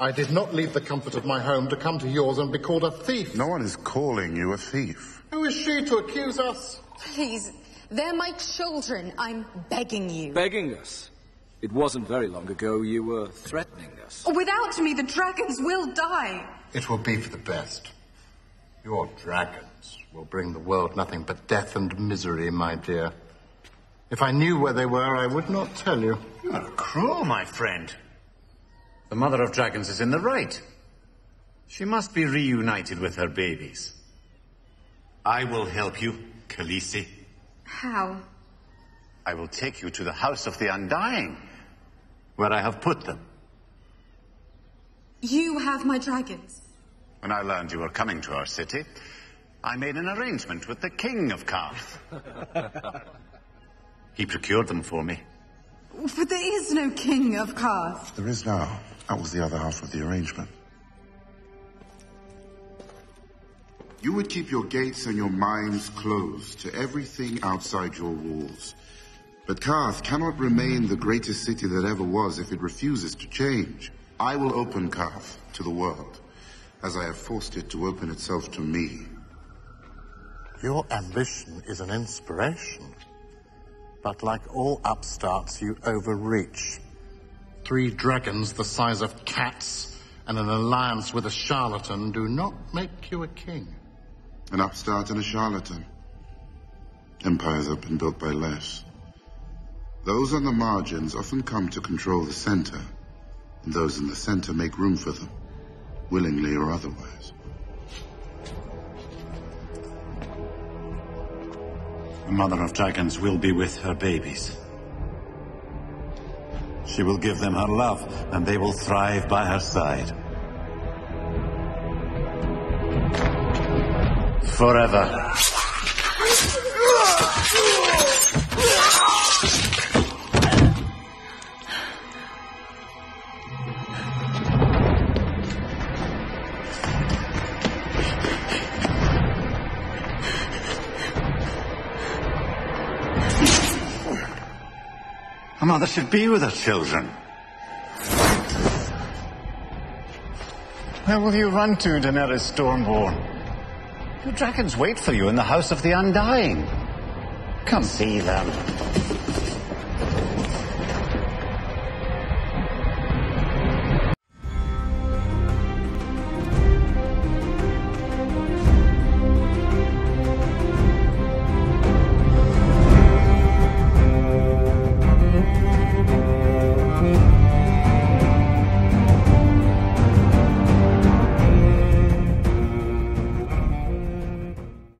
I did not leave the comfort of my home to come to yours and be called a thief. No one is calling you a thief. Who is she to accuse us? Please, they're my children. I'm begging you. Begging us? It wasn't very long ago you were threatening us. Without me, the dragons will die. It will be for the best. Your dragons will bring the world nothing but death and misery, my dear. If I knew where they were, I would not tell you. You are cruel, my friend. The Mother of Dragons is in the right. She must be reunited with her babies. I will help you, Khaleesi. How? I will take you to the House of the Undying, where I have put them. You have my dragons. When I learned you were coming to our city, I made an arrangement with the King of Qarth. he procured them for me. But there is no king of Qarth. There is now. That was the other half of the arrangement. You would keep your gates and your minds closed to everything outside your walls. But Qarth cannot remain the greatest city that ever was if it refuses to change. I will open Qarth to the world, as I have forced it to open itself to me. Your ambition is an inspiration. But like all upstarts, you overreach. Three dragons the size of cats and an alliance with a charlatan do not make you a king. An upstart and a charlatan. Empires have been built by less. Those on the margins often come to control the center, and those in the center make room for them, willingly or otherwise. The Mother of Dragons will be with her babies. She will give them her love, and they will thrive by her side. Forever. A mother should be with her children. Where will you run to, Daenerys Stormborn? Your dragons wait for you in the House of the Undying. Come see them.